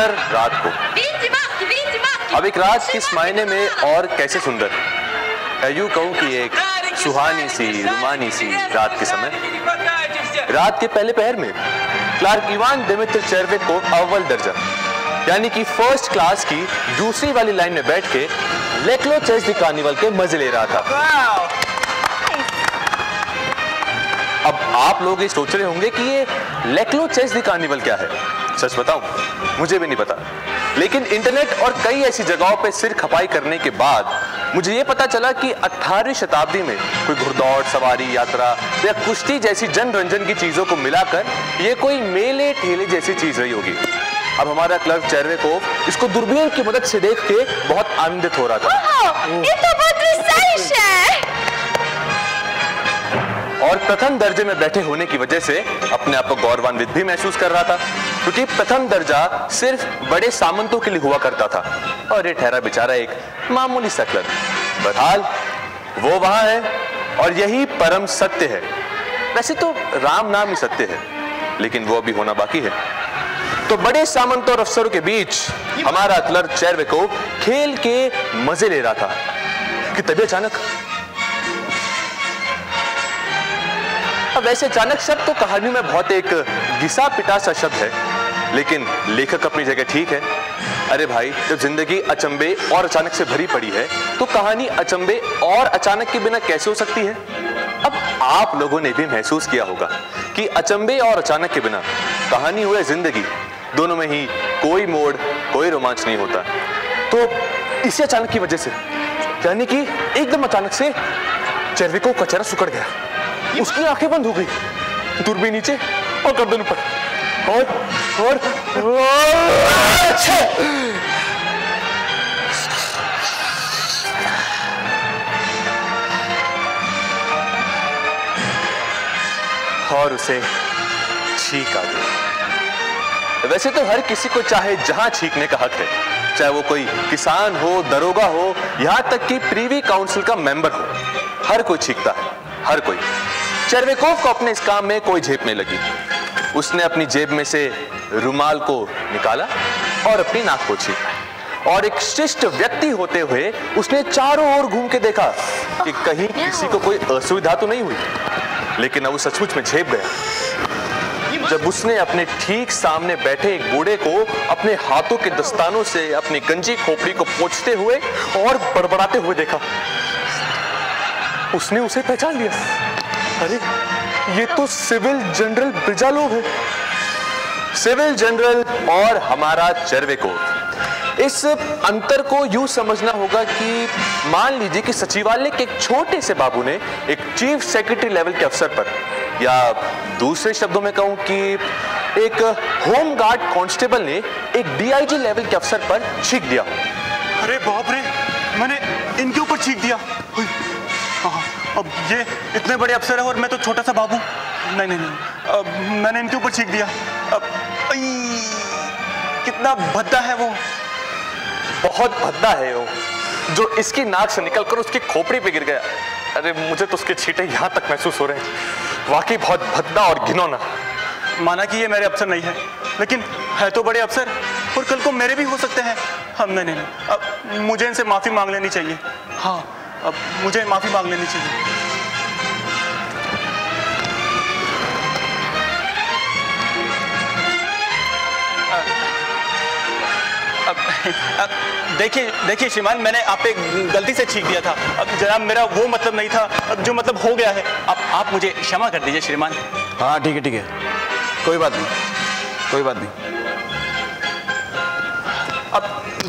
सुंदर रात को। अब एक रात किस मायने में और कैसे सुंदर? है यूँ कहूँ कि एक सुहानी सी, रुमानी सी रात के समय। रात के पहले पहर में, क्लार्क इवान दिमित्र चेरवे को अव्वल दर्जा, यानी कि फ़र्स्ट क्लास की दूसरी वाली लाइन में बैठ के लेकलो चेस दी कार्निवल के मज़े ले रहा था। अब आप लोग ये सोच रहे होंगे कि ये लेकलो चेस दी कार्निवल क्या है? सच बताऊँ, मुझे भी नहीं पता। लेकिन इंटरनेट और कई ऐसी जगहों पे सिर खपाई करने के बाद, मुझे ये पता चला कि 18वीं शताब्दी में कोई घुड़दौड़, सवारी, यात्रा या कुश्ती जैसी जनरंजन की चीज़ों को मिलाकर ये कोई मेले, ठेले जैसी चीज़ रही होगी। अब हमारा क्लर्क चेरवे को इसको दूरबीन की मदद से देख के बहुत आनंदित हो रहा था। ये तो बहुत है और प्रथम दर्जे में बैठे होने की वजह से अपने आप को गौरवान्वित भी महसूस कर रहा था, क्योंकि प्रथम दर्जा सिर्फ़ बड़े सामंतों के लिए हुआ करता था। और ये ठहरा बेचारा एक मामूली सा क्लर्क बहरहाल, वो वहाँ है और यही परम सत्य है। वैसे तो राम नाम ही सत्य है, लेकिन वो अभी होना बाकी है। तो बड़े सामंतों और अफसरों के बीच हमारा क्लर्क चेरवे को खेल के मज़े ले रहा था। कि तभी अचानक वैसे अचानक शब्द तो कहानी में बहुत एक घिसा पिटा सा शब्द है। लेकिन लेखक अपनी जगह ठीक है। अरे भाई, जब ज़िंदगी अचंबे और अचानक से भरी पड़ी है तो कहानी अचंबे और अचानक के बिना कैसे हो सकती है? अब आप लोगों ने भी महसूस किया होगा कि अचंबे और अचानक के बिना कहानी हो या ज़िंदगी दोनों में ही कोई मोड़, कोई रोमांच नहीं होता। तो इसी अचानक की वजह से, यानी कि एकदम अचानक से चेरवे को कचरा सुकड़ गया। उसकी आँखें बंद हो गई। दूरबीन नीचे और गर्दन ऊपर। और और, और और उसे छींक आ गई वैसे तो हर किसी को चाहे जहाँ छींकने का हक है चाहे वो कोई किसान हो दरोगा हो यहाँ तक कि प्रीवी काउंसिल का मेंबर हो हर कोई छींकता है हर कोई। चरवेकोव को अपने इस काम में कोई झेप नहीं लगी। उसने अपनी जेब में से रुमाल को निकाला और अपनी नाक पोछी और एक शिष्ट व्यक्ति होते हुए उसने चारों ओर घूम के देखा कि कहीं किसी को कोई असुविधा तो नहीं हुई। लेकिन अब वो सचमुच में झेप गया। जब उसने अपने ठीक सामने बैठे एक बूढ़े को अपने हाथों के दस्तानों से अपनी गंजी खोपड़ी को पोछते हुए और बड़बड़ाते हुए देखा उसने उसे पहचान लिया। अरे, ये तो सिविल जनरल ब्रिजालोव है। सिविल जनरल और हमारा चरवे को इस अंतर को यूँ समझना होगा कि मान लीजिए कि सचिवालय के एक छोटे से बाबू ने एक चीफ सेक्रेटरी लेवल के अफसर पर, या दूसरे शब्दों में कहूँ कि एक होम गार्ड कांस्टेबल ने एक डीआईजी लेवल के अफसर पर छींक दिया। अरे बाप रे, मैंने इनके ऊपर छींक दिया। अब ये इतने बड़े अफसर है और मैं तो छोटा सा बाबू। नहीं नहीं नहीं। अब मैंने इनके ऊपर छींक दिया। अब कितना भद्दा है वो। बहुत भद्दा है वो। जो इसकी नाक से निकलकर उसकी खोपड़ी पे गिर गया। अरे मुझे तो उसके छींटे यहाँ तक महसूस हो रहे हैं। वाकई बहुत भद्दा और घिनौना। माना कि ये मेरे अफसर नहीं है। लेकिन है तो बड़े अफसर और कल को मेरे भी हो सकते हैं। हम नहीं नहीं नहीं। अब मुझे इनसे माफ़ी मांग लेनी चाहिए। हाँ। अब मुझे माफ़ी मांग लेनी चाहिए। देखिए देखिए श्रीमान मैंने आप पे गलती से छींक दिया था। अब जनाब मेरा वो मतलब नहीं था। अब जो मतलब हो गया है अब आप मुझे क्षमा कर दीजिए श्रीमान। हाँ ठीक है ठीक है। कोई बात नहीं कोई बात नहीं।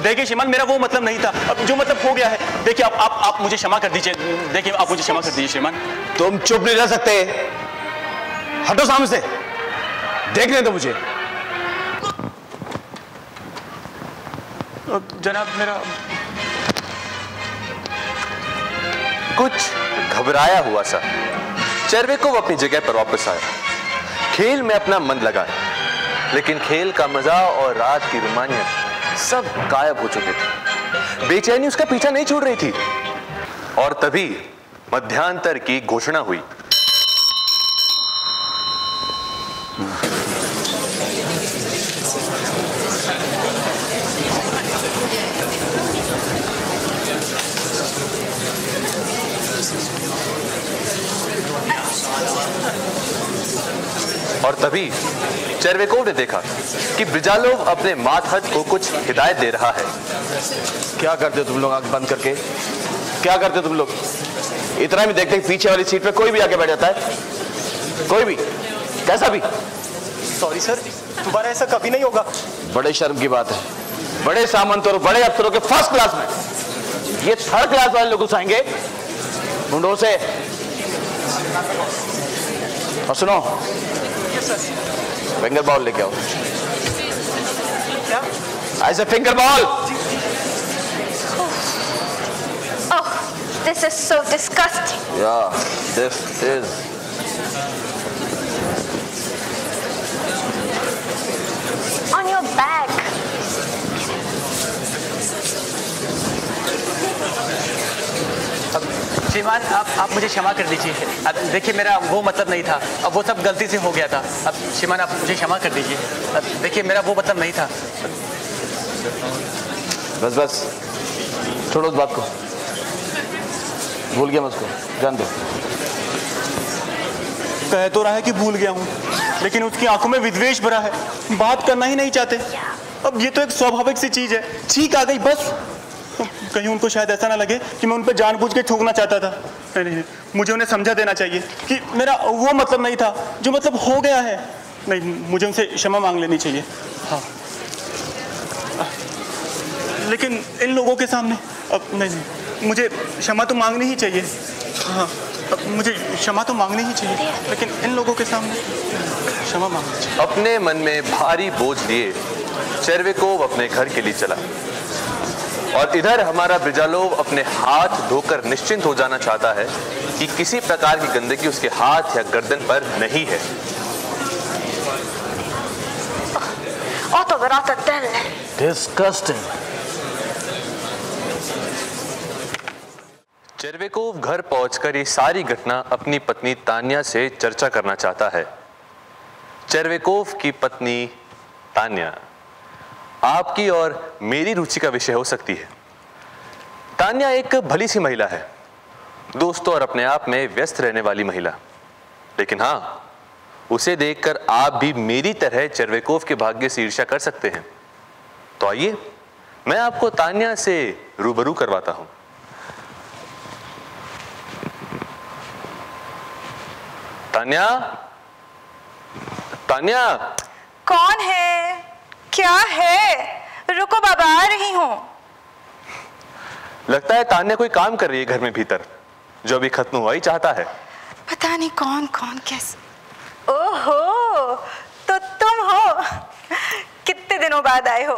देखिए श्रीमान मेरा वो मतलब नहीं था। अब जो मतलब हो गया है देखिए आप आप आप मुझे क्षमा कर दीजिए। देखिए आप मुझे क्षमा कर दीजिए श्रीमान। तुम चुप नहीं रह सकते। हटो सामने से। देखने दो मुझे। जनाब मेरा कुछ घबराया हुआ सा। चरवे को वो अपनी जगह पर वापस आया। खेल में अपना मन लगाया लेकिन खेल का मज़ा और रात की रोमानियत सब गायब हो चुके थे। बेचैनी उसका पीछा नहीं छोड़ रही थी। और तभी मध्यांतर की घोषणा हुई। और तभी चेरवेकोव ने देखा कि ब्रिजालोव अपने मातहत को कुछ हिदायत दे रहा है। क्या करते हो तुम लोग आँख बंद करके? क्या करते हो तुम लोग? इतना भी देखते हैं पीछे वाली सीट पे कोई भी आके बैठ जाता है। कोई भी? कैसा भी? सॉरी सर दोबारा ऐसा कभी नहीं होगा। बड़े शर्म की बात है। बड़े सामंत और बड़े अफसरों के फ़र्स्ट क्लास में। ये थर्ड क्लास वाले लोग घुसाएँगे मुंडों से। और सुनो। फिंगर बॉल लेके आओ ऐसे finger ball Oh, this is so disgusting. Yeah, this is श्रीमान आप आप मुझे क्षमा कर दीजिए। अब देखिए मेरा वो मतलब नहीं था। अब वो सब गलती से हो गया था। अब श्रीमान आप मुझे क्षमा कर दीजिए। अब देखिए मेरा वो मतलब नहीं था। बस बस। छोड़ो उस बात को। भूल गया मैं उसको। जान दो। कह तो रहा है कि भूल गया हूँ लेकिन उसकी आँखों में विद्वेश भरा है। बात करना ही नहीं चाहते। अब ये तो एक स्वाभाविक सी चीज़ है। ठीक आ गई बस। कहीं उनको शायद ऐसा ना लगे कि मैं उन पर जानबूझ के थूकना चाहता था। नहीं नहीं, मुझे उन्हें समझा देना चाहिए कि मेरा वो मतलब नहीं था, जो मतलब हो गया है। नहीं, मुझे उनसे क्षमा मांग लेनी चाहिए। हाँ। लेकिन इन लोगों के सामने, अब नहीं नहीं, मुझे क्षमा तो मांगनी ही चाहिए। हाँ मुझे क्षमा तो मांगनी ही चाहिए, लेकिन इन लोगों के सामने क्षमा मांगनी चाहिए। अपने मन में भारी बोझ लिए चेरवेकोव अपने घर के लिए चला। और इधर हमारा ब्रिजालोव अपने हाथ धोकर निश्चिंत हो जाना चाहता है कि किसी प्रकार की गंदगी उसके हाथ या गर्दन पर नहीं है. डिस्कस्टिंग चेरवेकोव घर पहुंचकर ये सारी घटना अपनी पत्नी तानिया से चर्चा करना चाहता है। चेरवेकोव की पत्नी तान्या। आपकी और मेरी रुचि का विषय हो सकती है। तान्या एक भली सी महिला है। दोस्तों और अपने आप में व्यस्त रहने वाली महिला। लेकिन हाँ उसे देखकर आप भी मेरी तरह चेरवेकोव के भाग्य से ईर्ष्या कर सकते हैं। तो आइए, मैं आपको तान्या से रूबरू करवाता हूँ। तान्या? तान्या? कौन है? क्या है? रुको बाबा आ रही हूँ। लगता है तान्या कोई काम कर रही है घर में भीतर। जो अभी खत्म हुआ ही चाहता है। पता नहीं कौन कौन कैसे। ओहो तो तुम हो। कितने दिनों बाद आए हो?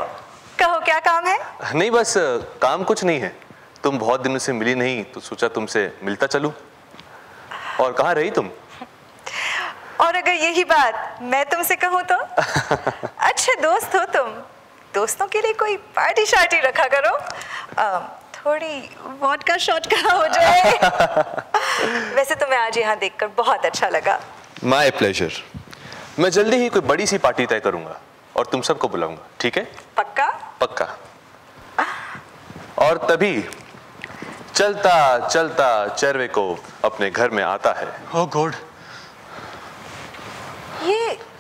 कहो क्या काम है? नहीं बस काम कुछ नहीं है। तुम बहुत दिनों से मिली नहीं तो सोचा तुमसे मिलता चलूँ। और कहाँ रही तुम? और अगर यही बात मैं तुमसे कहूँ तो? अच्छे दोस्त हो तुम। दोस्तों के लिए कोई पार्टी शार्टी रखा करो। अ, थोड़ी वोडका शॉट का हो जाए। वैसे तुम्हें आज यहाँ देखकर बहुत अच्छा लगा। माय प्लेजर मैं जल्दी ही कोई बड़ी सी पार्टी तय करूँगा और तुम सबको बुलाऊँगा ठीक है? पक्का? पक्का। और तभी चलता चलता चरवे को अपने घर में आता है। ओ गॉड ये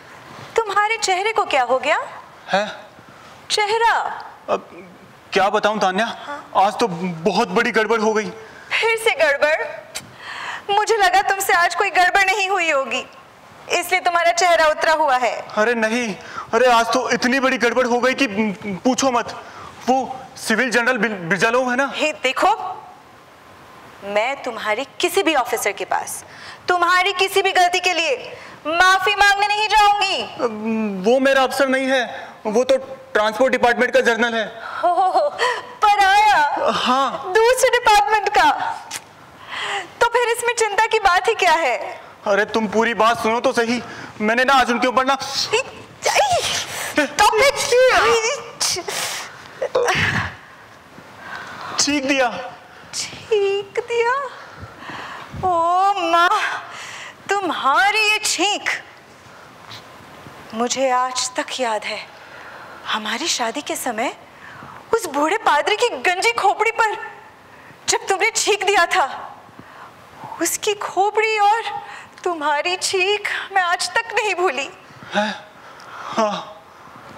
तुम्हारे चेहरे को क्या हो गया? है? चेहरा। अब क्या बताऊँ तान्या? आज तो बहुत बड़ी गड़बड़ हो गई। फिर से गड़बड़? मुझे लगा तुमसे आज कोई गड़बड़ नहीं हुई होगी। इसलिए तुम्हारा चेहरा उतरा हुआ है। अरे नहीं अरे आज तो इतनी बड़ी गड़बड़ हो गई कि पूछो मत। वो सिविल जनरल बिर- बिरजालोव है ना? हे देखो मैं तुम्हारी किसी भी ऑफिसर के पास तुम्हारी किसी भी गलती के लिए माफ़ी मांगने नहीं जाऊँगी। वो मेरा अफसर नहीं है। वो तो ट्रांसपोर्ट डिपार्टमेंट का जर्नल है। हो, हो, हो, पर आया। हाँ। दूसरे डिपार्टमेंट का। तो फिर इसमें चिंता की बात ही क्या है? अरे तुम पूरी बात सुनो तो सही। मैंने ना आज उनके ऊपर ना it! छींक दिया। छींक दिया? ओ माँ। तुम्हारी ये छींक। मुझे आज तक याद है हमारी शादी के समय उस बूढ़े पादरी की गंजी खोपड़ी पर जब तुमने छींक दिया था उसकी खोपड़ी और तुम्हारी छींक मैं आज तक नहीं भूली।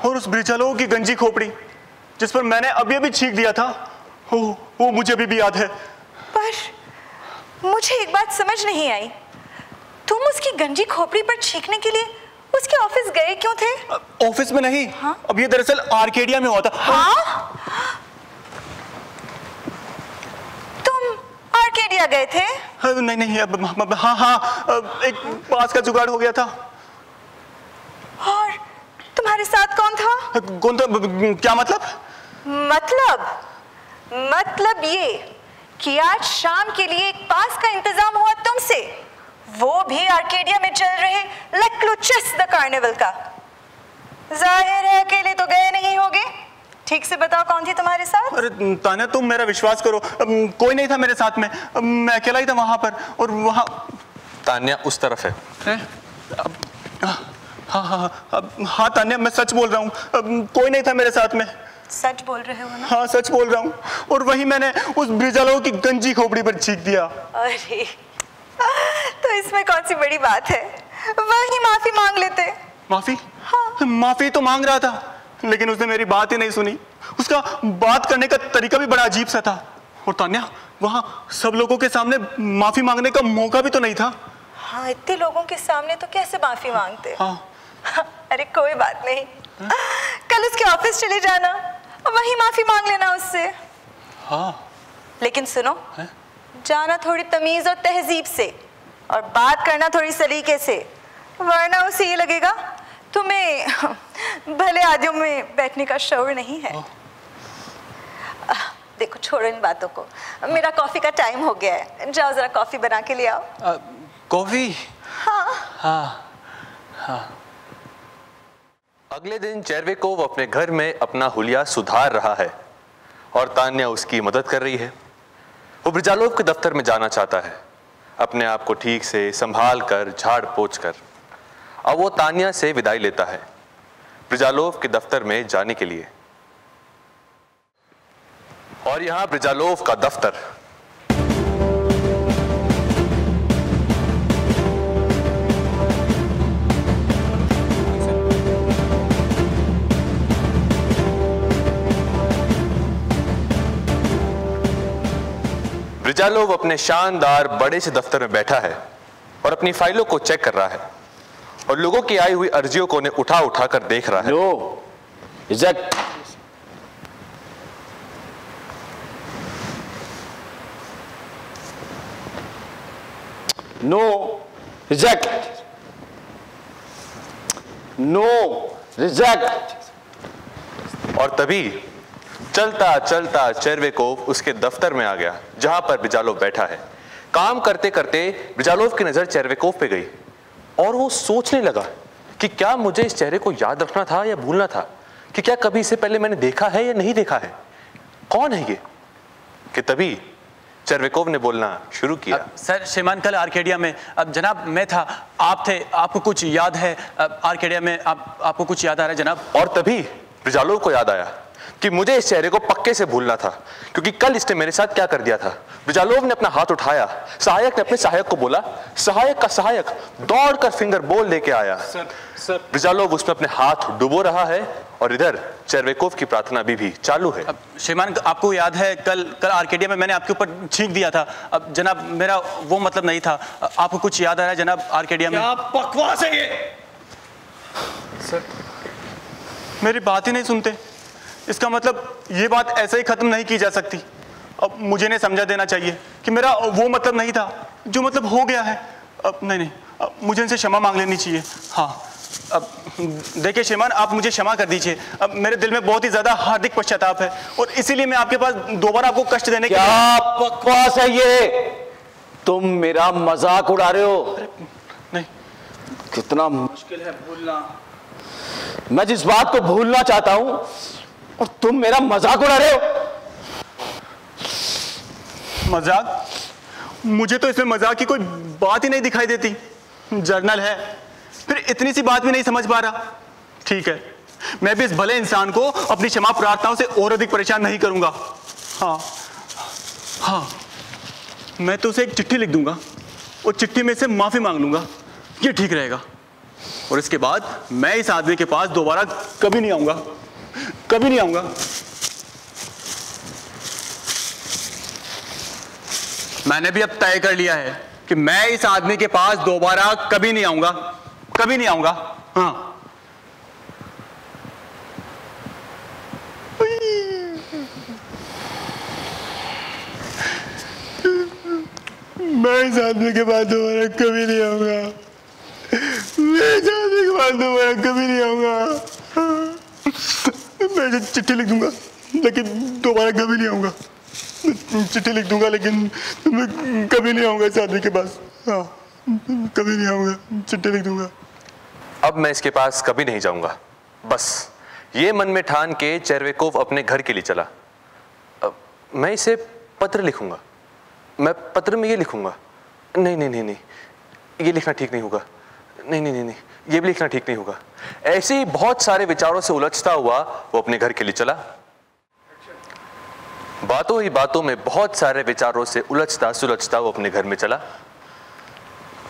और उस ब्रिजालो की गंजी खोपड़ी जिस पर मैंने अभी अभी छींक दिया था वो वो मुझे अभी भी याद है। पर मुझे एक बात समझ नहीं आई। तुम उसकी गंजी खोपड़ी पर छींकने के लिए उसके ऑफ़िस गए क्यों थे? ऑफ़िस में नहीं। अब ये दरअसल आर्केडिया में हुआ था। हाँ? तुम आर्केडिया गए थे? हाँ, नहीं नहीं अब हाँ हाँ एक पास का जुगाड़ हो गया था। और तुम्हारे साथ कौन था? कौन था? क्या मतलब? मतलब मतलब ये कि आज शाम के लिए एक पास का इंतज़ाम हुआ तुमसे। वो भी आर्केडिया में चल रहे लक्लुचस द कार्निवल का। ज़ाहिर है अकेले तो गए नहीं होगे। ठीक से बताओ कौन थी तुम्हारे साथ? अरे तान्या तुम मेरा विश्वास करो। कोई नहीं था मेरे साथ में। मैं अकेला ही था वहाँ पर और वहाँ तान्या उस तरफ़ है। हाँ? हाँ हाँ अब हाँ तान्या मैं सच बोल रहा हूँ। कोई नहीं था मेरे साथ में। सच बोल रहे हो ना? हाँ सच बोल रहा हूँ। और वही मैंने उस ब्रिजालो की गंजी खोपड़ी पर छींक दिया। अरे। तो इसमें कौन सी बड़ी बात है? वही माफ़ी मांग लेते माफ़ी? हाँ। माफ़ी तो मांग रहा था लेकिन उसने मेरी बात ही नहीं सुनी। उसका बात करने का तरीका भी बड़ा अजीब सा था। और तान्या वहाँ सब लोगों के सामने माफ़ी मांगने का मौका भी तो नहीं था। हाँ इतने लोगों के सामने तो कैसे माफ़ी मांगते? हाँ। अरे कोई बात नहीं। कल उसके ऑफ़िस चले जाना। वही माफ़ी मांग लेना उससे। हाँ। लेकिन सुनो जाना थोड़ी तमीज और तहजीब से। और बात करना थोड़ी सलीके से। वरना उसे ये लगेगा तुम्हें भले आदियों में बैठने का शौर नहीं है। देखो छोड़ो इन बातों को। मेरा कॉफ़ी का टाइम हो गया है। जाओ जरा कॉफ़ी बना के ले आओ। कॉफ़ी? अगले दिन चेरवेकोव अपने घर में अपना हुलिया सुधार रहा है और तान्या उसकी मदद कर रही है। वो ब्रिजालोव के दफ्तर में जाना चाहता है। अपने आप को ठीक से संभाल कर, झाड़ पोछ कर। अब वो तानिया से विदाई लेता है, ब्रिजालोव के दफ्तर में जाने के लिए। और यहाँ ब्रिजालोव का दफ्तर। ब्रिजालोव अपने शानदार बड़े से दफ्तर में बैठा है और अपनी फाइलों को चेक कर रहा है और लोगों की आई हुई अर्जियों को उन्हें उठा उठा कर देख रहा है। No reject no reject no reject और तभी चलता चलता चेरवे को उसके दफ्तर में आ गया। जहाँ पर ब्रिजालोव बैठा है। काम करते करते ब्रिजालोव की नज़र चेरवेकोव पे गई और वो सोचने लगा कि क्या मुझे इस चेहरे को याद रखना था या भूलना था? कि क्या कभी इससे पहले मैंने देखा है या नहीं देखा है? कौन है ये? कि तभी चेरवेकोव ने बोलना शुरू किया। सर श्रीमान कल आर्केडिया में अब जनाब मैं था आप थे आपको कुछ याद है? आर्केडिया में आप आपको कुछ याद आ रहा है जनाब? और तभी ब्रिजालोव को याद आया। कि मुझे इस चेहरे को पक्के से भूलना था क्योंकि कल इसने मेरे साथ क्या कर दिया था? ब्रिजालोव ने अपना हाथ उठाया सहायक ने अपने सहायक को बोला सहायक का सहायक दौड़कर फिंगर बोल लेके आया। Sir sir. ब्रिजालोव उसमें अपने हाथ डुबो रहा है और इधर चेरवेकोव की प्रार्थना भी, भी चालू है। अब श्रीमान आपको याद है कल कल आर्केडिया में मैंने आपके ऊपर छींक दिया था। अब जनाब मेरा वो मतलब नहीं था। आपको कुछ याद आ रहा है जनाब आर्केडिया में? क्या बकवास है ये? सर मेरी बात ही नहीं सुनते। इसका मतलब ये बात ऐसे ही खत्म नहीं की जा सकती। अब मुझे नहीं समझा देना चाहिए कि मेरा वो मतलब नहीं था जो मतलब हो गया है। अब नहीं नहीं अब मुझे इनसे क्षमा मांग लेनी चाहिए। हाँ अब देखिए श्रीमान आप मुझे क्षमा कर दीजिए। अब मेरे दिल में बहुत ही ज़्यादा हार्दिक पश्चाताप है और इसीलिए मैं आपके पास दोबारा आपको कष्ट देने के क्या बकवास है ये? तुम मेरा मज़ाक उड़ा रहे हो। नहीं। कितना मुश्किल है भूलना। मैं जिस बात को भूलना चाहता हूँ और तुम मेरा मज़ाक उड़ा रहे हो। मज़ाक? मुझे तो इसमें मज़ाक की कोई बात ही नहीं दिखाई देती। जर्नल है। फिर इतनी सी बात भी नहीं समझ पा रहा। ठीक है। मैं भी इस भले इंसान को अपनी क्षमा प्रार्थनाओं से और अधिक परेशान नहीं करूँगा। हाँ। हाँ। मैं तो उसे एक चिट्ठी लिख दूँगा। और चिट्ठी में से माफ़ी मांग लूँगा। ये ठीक रहेगा। और इसके बाद मैं इस आदमी के पास दोबारा कभी नहीं आऊँगा। कभी नहीं आऊँगा। मैंने भी अब तय कर लिया है कि मैं इस आदमी के पास दोबारा कभी नहीं आऊँगा। कभी नहीं आऊँगा। हाँ। मैं इस आदमी के पास दोबारा कभी नहीं आऊँगा। मैं इस आदमी के पास दोबारा कभी नहीं आऊँगा। मैं चिट्ठी लिख दूँगा, लेकिन दोबारा कभी नहीं आऊँगा। चिट्ठी लिख दूँगा, लेकिन मैं कभी नहीं आऊँगा इस आदमी के पास। हाँ कभी नहीं आऊँगा, चिट्ठी लिख दूँगा। अब मैं इसके पास कभी नहीं जाऊँगा। बस ये मन में ठान के चेरवेकोव अपने घर के लिए चला। अब मैं इसे पत्र लिखूँगा। मैं पत्र में ये लिखूँगा। नहीं नहीं नहीं नहीं, ये लिखना ठीक नहीं होगा। नहीं नहीं नहीं नहीं। ये भी लिखना ठीक नहीं होगा। ऐसे ही बहुत सारे विचारों से उलझता हुआ वो अपने घर के लिए चला। बातों ही बातों में बहुत सारे विचारों से उलझता सुलझता वो अपने घर में चला।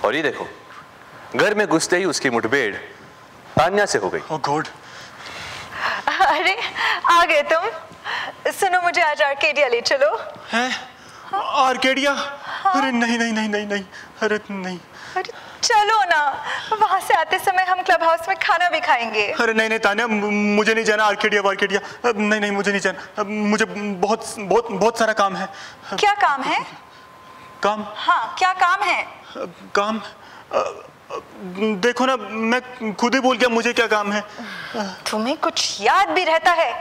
और ये देखो घर में घुसते ही उसकी मुठभेड़ तान्या से हो गई। ओह गॉड अरे आ गए तुम। सुनो मुझे आज आर्केडिया ले चलो। है? आर्केडिया? हाँ? अरे नहीं नहीं नहीं नहीं नहीं। अरे नहीं। अरे चलो ना वहाँ से आते समय हम क्लब हाउस में खाना भी खाएँगे। अरे नहीं नहीं तान्या मुझे नहीं जाना आर्केडिया वार्केडिया। नहीं नहीं मुझे नहीं जाना। मुझे बहुत बहुत बहुत सारा काम है। क्या काम है? काम? हाँ क्या काम है? काम? देखो ना मैं खुद ही भूल गया मुझे क्या काम है? तुम्हें कुछ याद भी रहता है?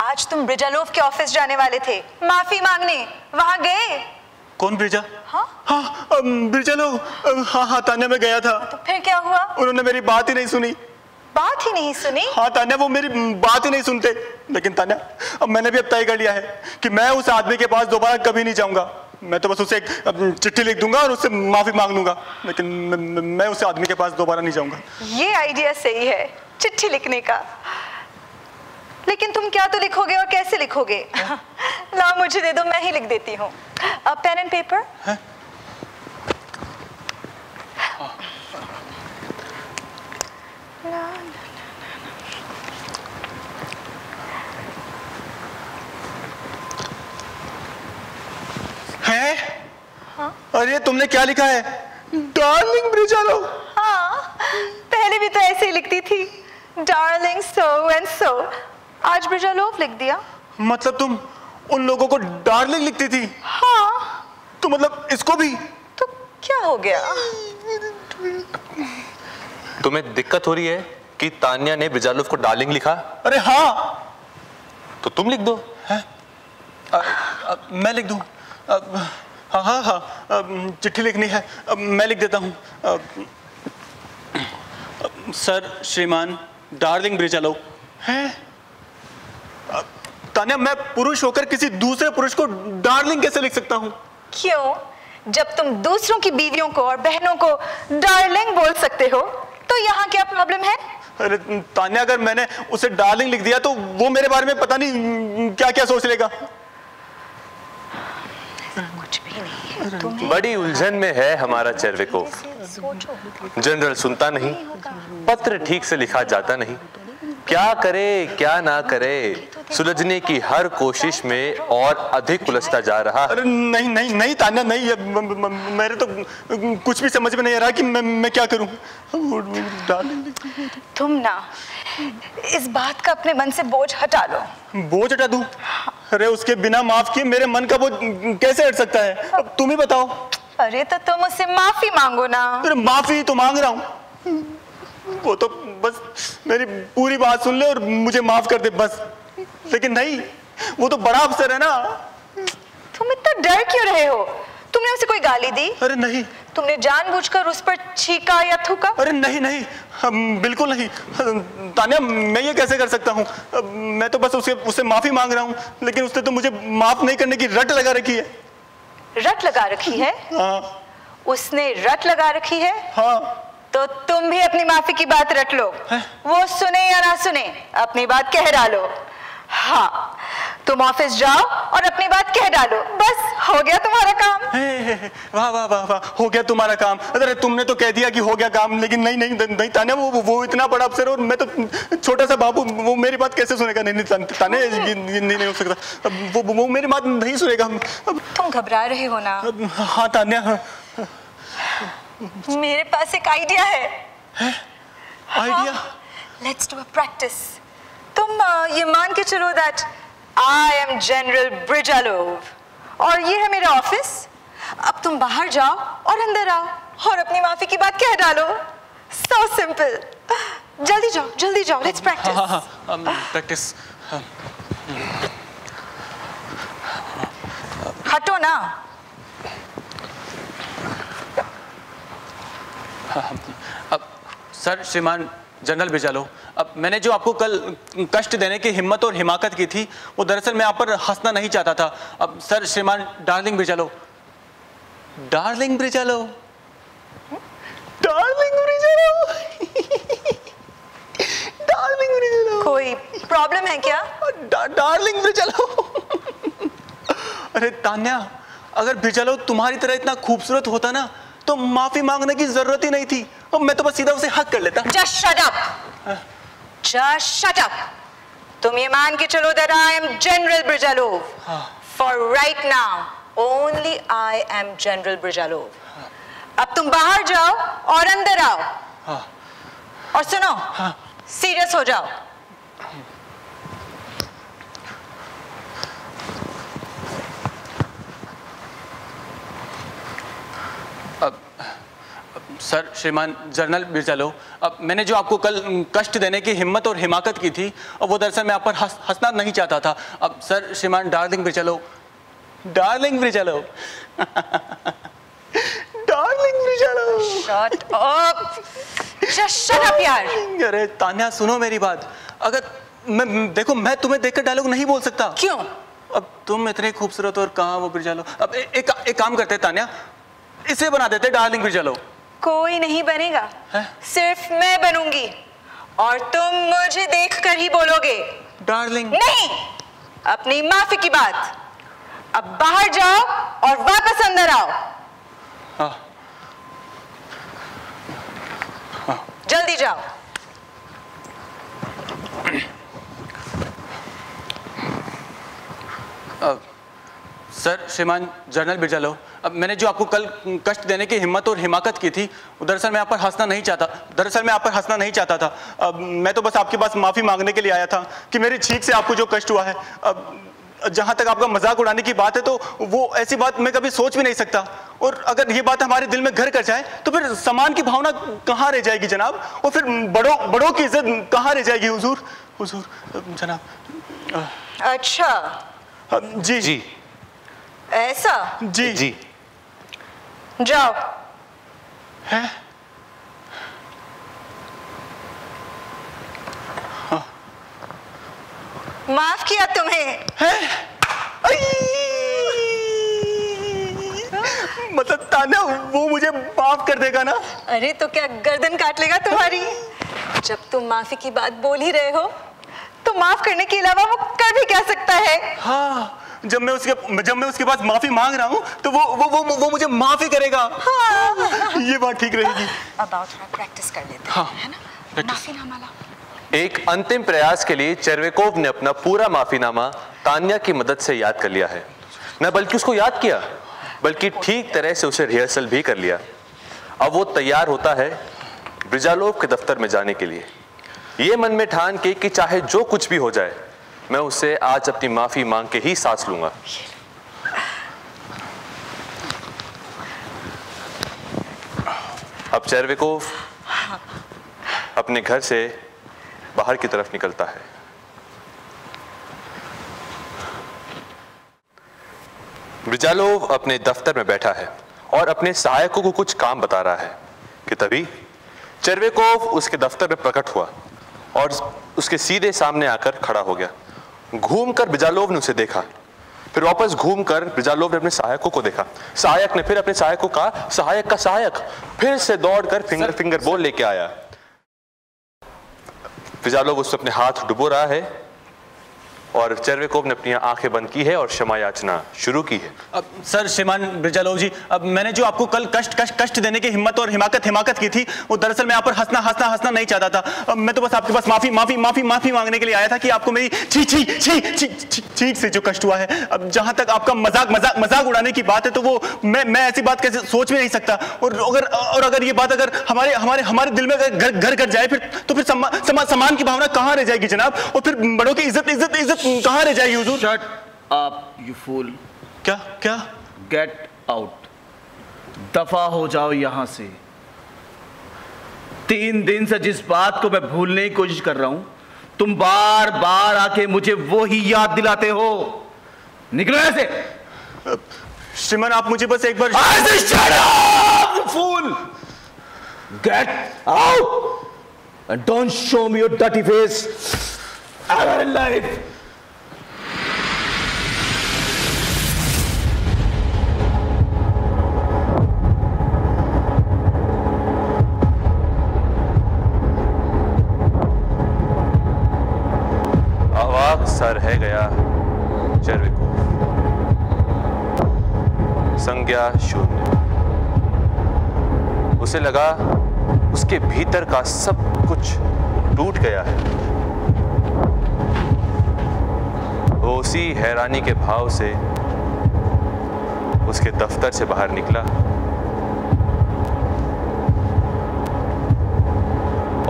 आज तुम ब्रिजालोव के ऑफ़िस जाने वाले थे। माफ़ी मांगने वहाँ गए? कौन ब्रिजा? हाँ। हाँ ब्रिजा लो हाँ हाँ तान्या मैं गया था। तो फिर क्या हुआ? उन्होंने मेरी बात ही नहीं सुनी। बात ही नहीं सुनी? हाँ तान्या वो मेरी बात ही नहीं सुनते। लेकिन तान्या अब मैंने भी अब तय कर लिया है कि मैं उस आदमी के पास दोबारा कभी नहीं जाऊँगा। मैं तो बस उसे एक चिट्ठी लिख दूँगा और उससे माफ़ी मांग लूँगा। लेकिन मैं उस आदमी के पास दोबारा नहीं जाऊँगा। ये आइडिया सही है चिट्ठी लिखने का। लेकिन तुम क्या तो लिखोगे और कैसे लिखोगे? ला मुझे दे दो मैं ही लिख देती हूँ। पेन एंड पेपर है? अरे तुमने क्या लिखा है? डार्लिंग हाँ पहले भी तो ऐसे ही लिखती थी। डार्लिंग सो एंड सो आज ब्रिजालोव लिख दिया। मतलब तुम उन लोगों को डार्लिंग लिखती थी? हाँ। तो मतलब इसको भी? तो क्या हो गया? तुम्हें दिक्कत हो रही है कि तान्या ने बिजालोव को डार्लिंग लिखा? अरे हाँ। तो तुम लिख दो। अ, अ, मैं लिख दूँ? हाँ हाँ हाँ। चिट्ठी लिखनी है। अब, मैं लिख देता हूँ। सर श्रीमान डार्लिंग ब्रिजालो है? तान्या मैं पुरुष होकर किसी दूसरे पुरुष को डार्लिंग कैसे लिख सकता हूँ? क्यों? जब तुम दूसरों की बीवियों को और बहनों को डार्लिंग बोल सकते हो तो यहाँ क्या प्रॉब्लम है? अरे तान्या अगर मैंने उसे डार्लिंग लिख दिया तो वो मेरे बारे में पता नहीं क्या क्या सोच लेगा। कुछ भी नहीं है। बड़ी उलझन में है हमारा चेरवेको सोचो। जनरल सुनता नहीं पत्र ठीक से लिखा जाता नहीं। क्या करे क्या ना करे सुलझने की हर कोशिश में और अधिक उलझता जा रहा है। अरे नहीं नहीं नहीं तान्या नहीं म- म- म- मेरे तो कुछ भी समझ में नहीं आ रहा कि मैं मैं क्या करूँ। तुम ना इस बात का अपने मन से बोझ हटा लो। बोझ हटा दूँ? अरे उसके बिना माफ़ किए मेरे मन का बोझ कैसे हट सकता है? अब तुम ही बताओ। अरे तो तुम उससे माफ़ी मांगो ना। अरे माफ़ी तो मांग रहा हूँ। वो तो बस मेरी पूरी बात सुन ले और मुझे माफ़ कर दे बस। लेकिन नहीं वो तो बड़ा अफसर है ना। तुम इतना डर क्यों रहे हो? तुमने उसे कोई गाली दी? अरे नहीं। तुमने जानबूझकर उस पर छीका या थूका? अरे नहीं नहीं। बिल्कुल नहीं। तान्या मैं ये कैसे कर सकता हूँ? मैं तो बस उसे उससे माफ़ी मांग रहा हूँ लेकिन उसने तो मुझे माफ़ नहीं करने की रट लगा रखी है। रट लगा रखी है? हाँ। उसने रट लगा रखी है? हाँ। तो तुम भी अपनी माफ़ी की बात रट लो। है? वो सुने या ना सुने अपनी बात कह डालो। हाँ तुम ऑफ़िस जाओ और अपनी बात कह डालो। बस हो गया तुम्हारा काम। वाह वाह वाह वाह हो गया तुम्हारा काम। अरे तुमने तो कह दिया कि हो गया काम लेकिन नहीं नहीं नहीं नहीं ताने वो वो इतना बड़ा अफसर है और मैं तो छोटा सा बाबू वो मेरी बात कैसे सुनेगा? नहीं नहीं ताने- ये नहीं, नहीं हो सकता। वो वो मेरी बात नहीं सुनेगा। अब तुम घबरा रहे हो ना। हाँ तान्या। हाँ, मेरे पास एक आइडिया है। Idea let's do a practice तुम ये मान के चलो that I am general Brijalov और ये है मेरा ऑफ़िस अब तुम बाहर जाओ और अंदर आओ और अपनी माफ़ी की बात कह डालो। सो सिंपल जल्दी जाओ जल्दी जाओ। लेट्स प्रैक्टिस प्रैक्टिस हटो ना। अब सर श्रीमान जनरल बिजालो अब मैंने जो आपको कल कष्ट देने की हिम्मत और हिमाकत की थी वो दरअसल मैं आप पर हंसना नहीं चाहता था। अब सर श्रीमान darling Bijalo darling Brijalo darling Brijalo darling Brijalo कोई प्रॉब्लम है क्या? डा, डार्लिंग ब्रिजालो अरे तान्या अगर ब्रिजालो तुम्हारी तरह इतना खूबसूरत होता ना तो माफ़ी मांगने की ज़रूरत ही नहीं थी। अब मैं तो बस सीधा उसे हक कर लेता। Just shut up just shut up तुम ये मान के चलो that I am general Brajalo for right now only I am general Brajalo अब तुम बाहर जाओ और अंदर आओ। हाँ। और सुनो। हाँ। सीरियस हो जाओ। हाँ। सर श्रीमान जनरल बिरजालो अब मैंने जो आपको कल कष्ट देने की हिम्मत और हिमाकत की थी अब वो दरअसल मैं आप पर हंस हंसना नहीं चाहता था। अब सर श्रीमान darling Birjalo darling Birjalo darling Shut up. Just shut up यार। अरे तान्या सुनो मेरी बात। अगर मैं देखो मैं तुम्हें देखकर डायलॉग नहीं बोल सकता। क्यों? अब तुम इतने खूबसूरत और कहाँ वो बिरजालो अब ए, एक एक काम करते हैं, तान्या। इसे बना देते डार्लिंग बिरजालो कोई नहीं बनेगा। हैं? सिर्फ़ मैं बनूँगी। और तुम मुझे देखकर ही बोलोगे डार्लिंग। नहीं अपनी माफ़ी की बात। अब बाहर जाओ और वापस अंदर आओ। हाँ। जल्दी जाओ। सर श्रीमान जर्नल जनरल बिरजालो अब मैंने जो आपको कल कष्ट देने की हिम्मत और हिमाकत की थी दरअसल मैं आप पर हंसना नहीं चाहता। दरअसल मैं आप पर हंसना नहीं चाहता था। अब मैं तो बस आपके पास माफ़ी मांगने के लिए आया था कि मेरी छींक से आपको जो कष्ट हुआ है अब जहाँ तक आपका मज़ाक उड़ाने की बात है तो वो ऐसी बात मैं कभी सोच भी नहीं सकता। और अगर ये बात हमारे दिल में घर कर जाए तो फिर सम्मान की भावना कहाँ रह जाएगी जनाब? और फिर बड़ों बड़ों की इज़्ज़त कहाँ रह जाएगी? हुजूर हुजूर जनाब। अच्छा। जी जी। जी। ऐसा? जी। जी। जाओ। है? माफ़ किया तुम्हें। मतलब ताना वो मुझे माफ़ कर देगा ना? अरे तो क्या गर्दन काट लेगा तुम्हारी? जब तुम माफ़ी की बात बोल ही रहे हो तो माफ़ करने के अलावा वो कर भी क्या सकता है? हाँ। जब मैं उसके जब मैं उसके पास माफ़ी मांग रहा हूँ तो वो वो वो वो मुझे माफ़ी करेगा। हाँ। ये बात ठीक रहेगी। अब आओ थोड़ा प्रैक्टिस कर लेते हैं हाँ, है ना। लाओ। एक अंतिम प्रयास के लिए चेरवेकोव ने अपना पूरा माफीनामा तान्या की मदद से याद कर लिया है। न बल्कि उसको याद किया बल्कि ठीक तरह से उसे रिहर्सल भी कर लिया। अब वो तैयार होता है ब्रिजालोव के दफ्तर में जाने के लिए। ये मन में ठान के कि चाहे जो कुछ भी हो जाए मैं उससे आज अपनी माफ़ी मांग के ही सांस लूँगा। अब चेरवेकोव अपने घर से बाहर की तरफ़ निकलता है। ब्रिजालोव अपने दफ्तर में बैठा है और अपने सहायकों को कुछ काम बता रहा है कि तभी चरवेकोव उसके दफ्तर में प्रकट हुआ और उसके सीधे सामने आकर खड़ा हो गया। घूमकर ब्रिजालोव ने उसे देखा। फिर वापस घूमकर ब्रिजालोव ने अपने सहायकों को देखा। सहायक ने फिर अपने सहायक को कहा सहायक का सहायक फिर से दौड़कर फिंगर फिंगर बोल लेके आया। ब्रिजालोव उसमें अपने हाथ डुबो रहा है। और चरवेकोव ने अपनी आँखें बंद की है और क्षमा याचना शुरू की है। अब सर श्रीमान बिरजालोव जी अब मैंने जो आपको कल कष्ट कष्ट कष्ट देने की हिम्मत और हिमाकत हिमाकत की थी वो दरअसल मैं आप पर हंसना हंसना हंसना नहीं चाहता था। अब मैं तो बस आपके पास माफ़ी माफ़ी माफ़ी माफ़ी मांगने के लिए आया था कि आपको मेरी छी छी छी छी से जो कष्ट हुआ है अब जहाँ तक आपका मज़ाक मज़ाक मज़ाक उड़ाने की बात है तो वो मैं मैं ऐसी बात कैसे सोच भी नहीं सकता। और अगर और अगर ये बात अगर हमारे हमारे हमारे दिल में घर घर जाए फिर तो फिर सम्मा, सम्मा, सम्मान की भावना कहाँ रह जाएगी जनाब? और फिर बड़ों की इज़्ज़त इज़्ज़त इज़्ज़त कहाँ रह जाएगी हुजूर? शट अप यू फूल क्या क्या? गेट आउट दफ़ा हो जाओ यहाँ से। तीन दिन से जिस बात को मैं भूलने की कोशिश कर रहा हूँ तुम बार बार आके मुझे वो ही याद दिलाते हो। निकलो ऐसे श्रीमान आप मुझे बस एक बार ऐसे shut up, you fool! Get out and don't show me sir है गया चरविको संज्ञा शून्य। उसे लगा उसके भीतर का सब कुछ टूट गया है। वो उसी हैरानी के भाव से उसके दफ्तर से बाहर निकला।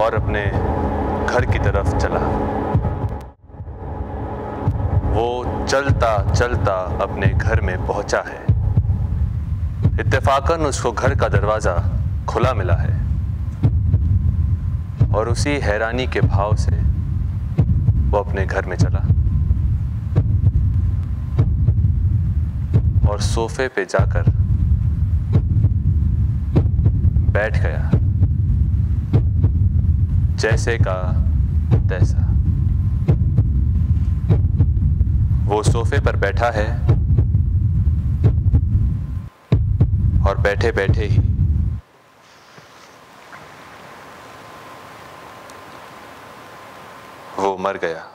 और अपने घर की तरफ़ चला। चलता चलता अपने घर में पहुँचा है। इत्तेफाकन उसको घर का दरवाज़ा खुला मिला है। और उसी हैरानी के भाव से वो अपने घर में चला। और सोफे पे जाकर बैठ गया। जैसे का तैसा। वो सोफे पर बैठा है और बैठे बैठे ही वो मर गया।